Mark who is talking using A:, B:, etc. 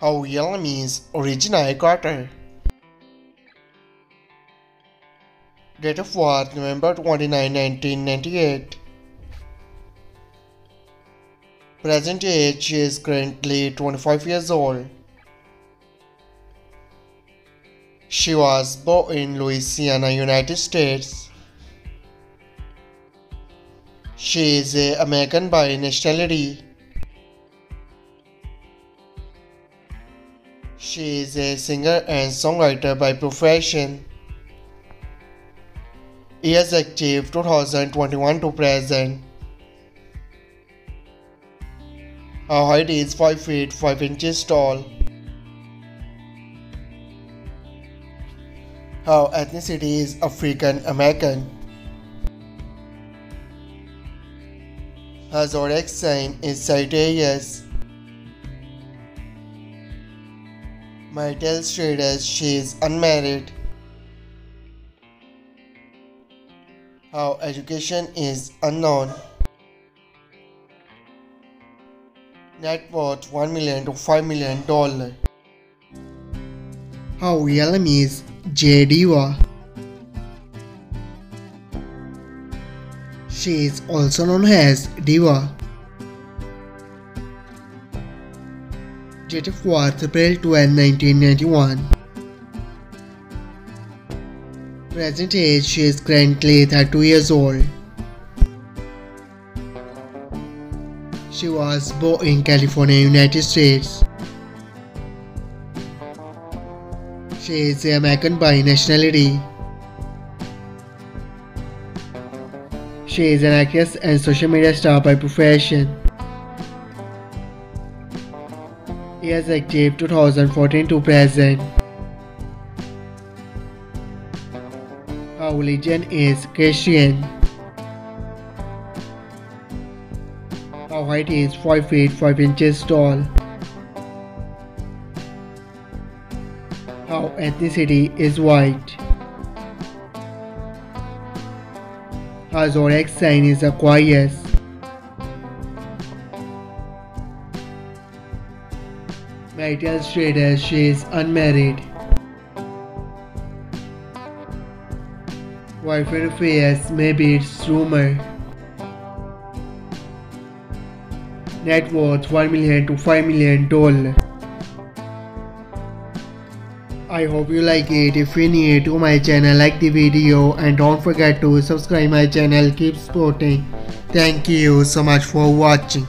A: How Yellow means Reginae Carter. Date of birth November 29, 1998. Present age she is currently 25 years old. She was born in Louisiana, United States. She is American by nationality. She is a singer and songwriter by profession. Years active 2021 to present. Her height is 5 feet 5 inches tall. Her ethnicity is African American. Her zodiac sign is Sagittarius. Marital status she is unmarried. Her education is unknown. Net worth 1 million to 5 million dollar. Real name is J Diva. She is also known as Diva. Date of birth April 12, 1991. Present age she is currently 32 years old. She was born in California, United States. She is American by nationality. She is an actress and social media star by profession. Years active 2014 to present. Her religion is Christian. Her height is 5 feet 5 inches tall. Her ethnicity is white. Her zodiac sign is Aquarius. Marital status she is unmarried. Boyfriend affairs maybe it's rumor. Net worth 1 million to 5 million dollar. I hope you like it. If you're new to my channel, like the video and don't forget to subscribe my channel. Keep supporting. Thank you so much for watching.